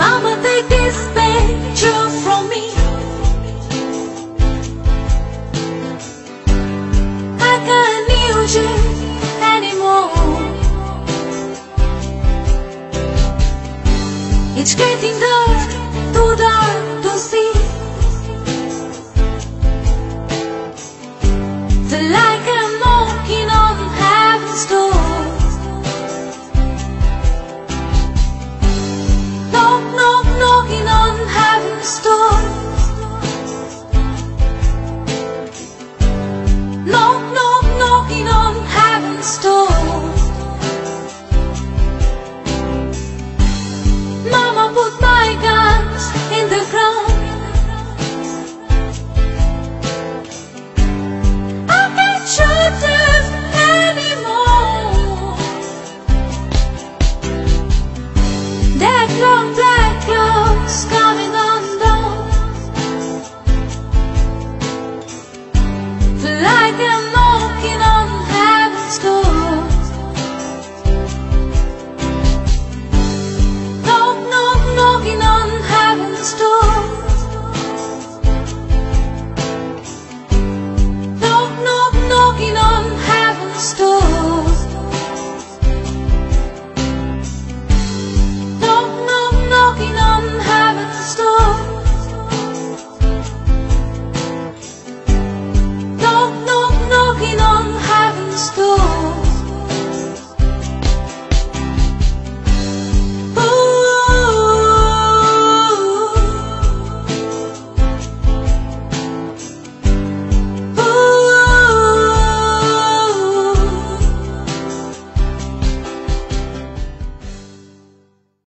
Mama, take this picture from me. I can't use you anymore. It's getting dark, too dark to see. put my guns in the ground. I can't shoot them anymore. That long